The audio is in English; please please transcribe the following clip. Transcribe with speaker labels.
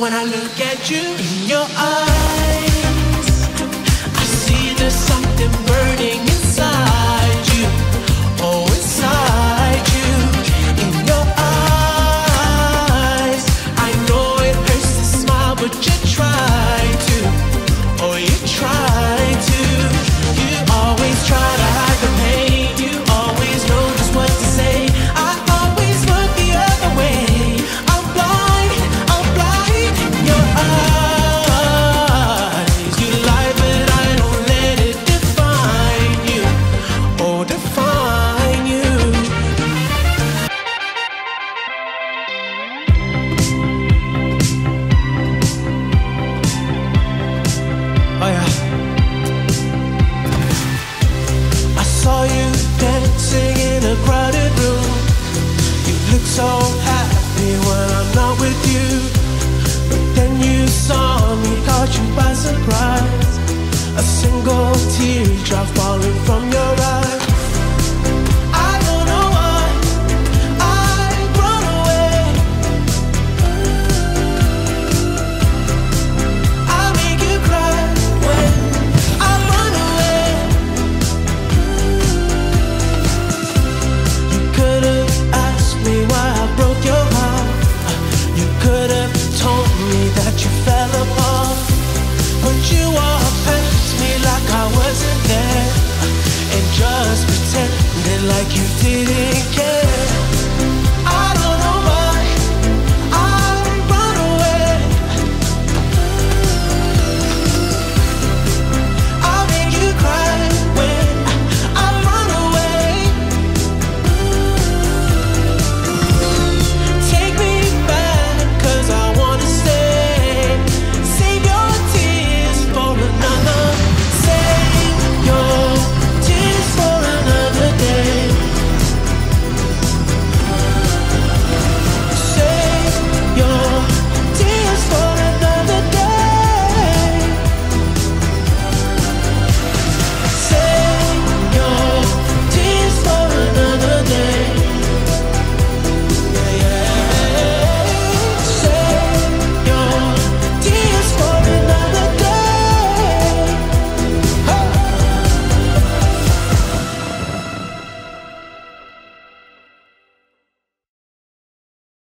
Speaker 1: when I look at you in your eyes. teardrop falling from your eyes. I don't know why I run away. I make you cry when I run away. You could have asked me why I broke your heart. You could have told me that you fell apart, but you are. did it.